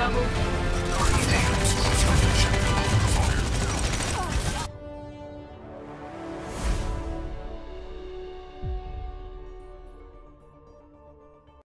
double